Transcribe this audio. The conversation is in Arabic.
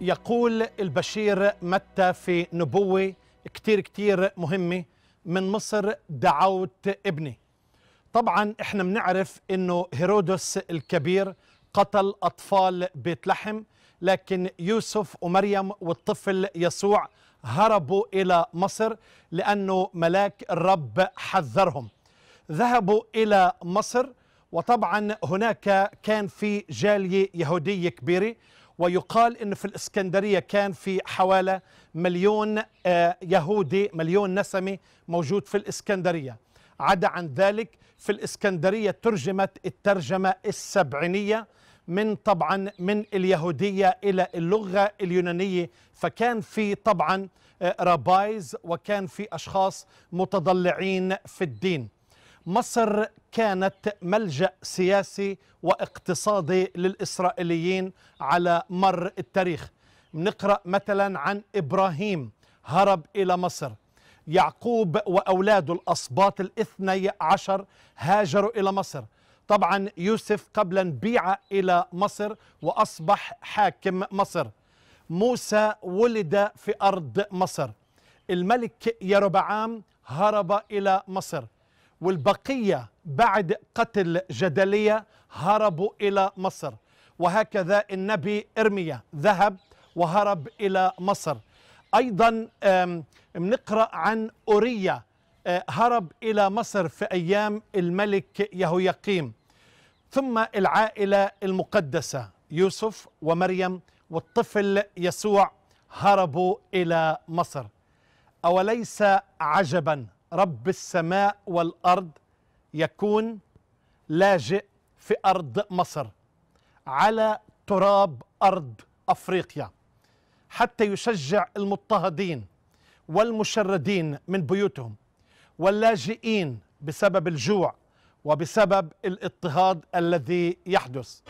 يقول البشير متى في نبوة كتير كتير مهمة. من مصر دعوت ابني. طبعا إحنا بنعرف إنه هيرودس الكبير قتل أطفال بيت لحم لكن يوسف ومريم والطفل يسوع هربوا إلى مصر لأنه ملاك الرب حذرهم. ذهبوا إلى مصر وطبعا هناك كان في جالية يهودية كبيرة ويقال انه في الإسكندرية كان في حوالي مليون آه، يهودي مليون نسمه موجود في الإسكندرية. عدا عن ذلك في الإسكندرية ترجمت الترجمة السبعينية من طبعا من اليهودية إلى اللغة اليونانية. فكان في طبعا آه، رابايز وكان في أشخاص متضلعين في الدين. مصر كانت ملجأ سياسي واقتصادي للإسرائيليين على مر التاريخ. نقرأ مثلا عن إبراهيم هرب إلى مصر. يعقوب وأولاده الاسباط الاثني عشر هاجروا إلى مصر. طبعا يوسف قبل انبيع إلى مصر وأصبح حاكم مصر. موسى ولد في أرض مصر. الملك يربعام هرب إلى مصر. والبقية بعد قتل جدلية هربوا إلى مصر. وهكذا النبي ارميا ذهب وهرب إلى مصر. أيضا آم، بنقرا عن اوريا آه، هرب إلى مصر في أيام الملك يهويقيم. ثم العائلة المقدسة يوسف ومريم والطفل يسوع هربوا إلى مصر. أوليس عجبا؟ رب السماء والأرض يكون لاجئ في أرض مصر على تراب أرض أفريقيا حتى يشجع المضطهدين والمشردين من بيوتهم واللاجئين بسبب الجوع وبسبب الاضطهاد الذي يحدث.